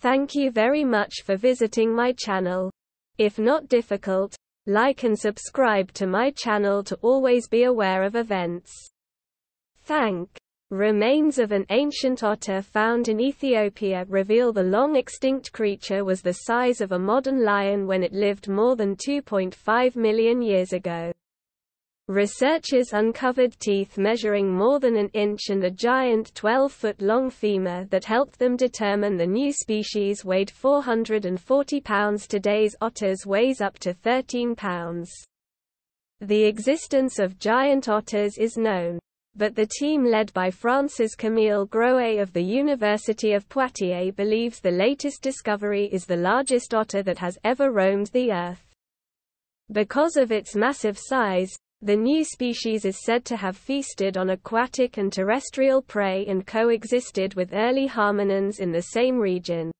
Thank you very much for visiting my channel. If not difficult, like and subscribe to my channel to always be aware of events. Thank. Remains of an ancient otter found in Ethiopia reveal the long extinct creature was the size of a modern lion when it lived more than 2.5 million years ago. Researchers uncovered teeth measuring more than an inch and a giant 12-foot-long femur that helped them determine the new species weighed 440 pounds. Today's otters weighs up to 13 pounds. The existence of giant otters is known, but the team led by Francis Camille Grohé of the University of Poitiers believes the latest discovery is the largest otter that has ever roamed the Earth. Because of its massive size, the new species is said to have feasted on aquatic and terrestrial prey and coexisted with early hominins in the same region.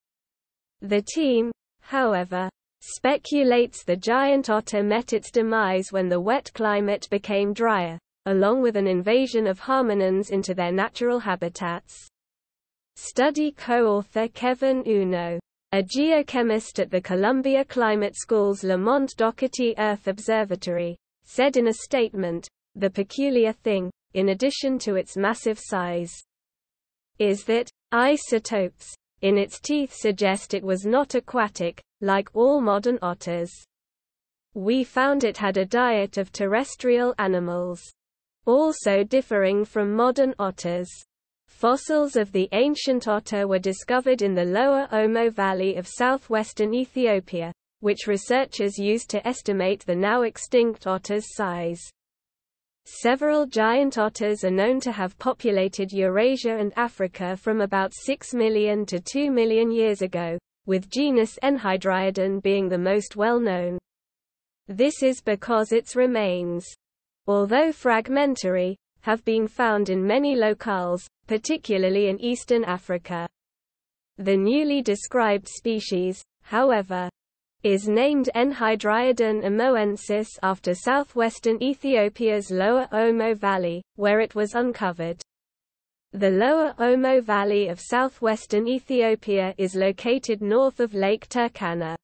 The team, however, speculates the giant otter met its demise when the wet climate became drier, along with an invasion of hominins into their natural habitats. Study co-author Kevin Uno, a geochemist at the Columbia Climate School's Lamont Doherty Earth Observatory, said in a statement, the peculiar thing, in addition to its massive size, is that isotopes in its teeth suggest it was not aquatic, like all modern otters. We found it had a diet of terrestrial animals, also differing from modern otters. Fossils of the ancient otter were discovered in the lower Omo Valley of southwestern Ethiopia, which researchers used to estimate the now extinct otter's size. Several giant otters are known to have populated Eurasia and Africa from about 6 million to 2 million years ago, with genus Enhydriodon being the most well known. This is because its remains, although fragmentary, have been found in many locales, particularly in eastern Africa. The newly described species, however, is named Enhydriodon omoensis after southwestern Ethiopia's lower Omo Valley, where it was uncovered. The lower Omo Valley of southwestern Ethiopia is located north of Lake Turkana.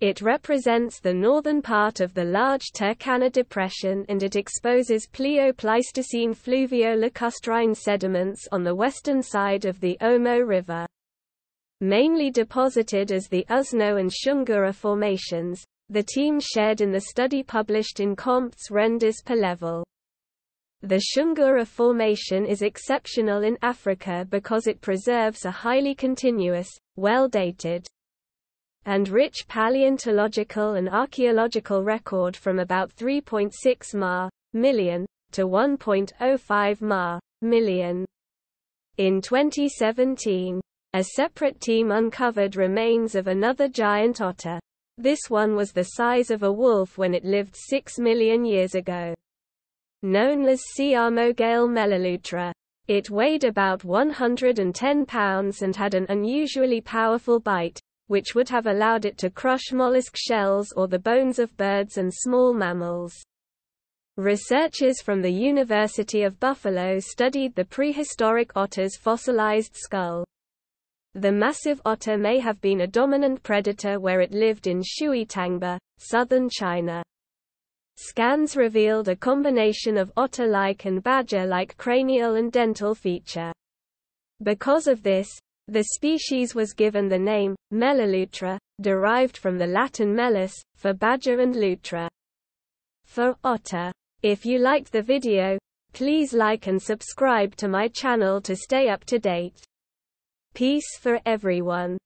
It represents the northern part of the large Turkana Depression and it exposes Plio-Pleistocene fluvio-lacustrine sediments on the western side of the Omo River. Mainly deposited as the Usno and Shungura formations, the team shared in the study published in Comptes Rendus Palevol. The Shungura formation is exceptional in Africa because it preserves a highly continuous, well-dated, and rich paleontological and archaeological record from about 3.6 ma million to 1.05 ma million. In 2017, a separate team uncovered remains of another giant otter. This one was the size of a wolf when it lived 6 million years ago. Known as Siamogale melilutra. It weighed about 110 pounds and had an unusually powerful bite, which would have allowed it to crush mollusk shells or the bones of birds and small mammals. Researchers from the University of Buffalo studied the prehistoric otter's fossilized skull. The massive otter may have been a dominant predator where it lived in Shuitangba, southern China. Scans revealed a combination of otter-like and badger-like cranial and dental feature. Because of this, the species was given the name, Melilutra, derived from the Latin melis, for badger and lutra, for otter. If you liked the video, please like and subscribe to my channel to stay up to date. Peace for everyone.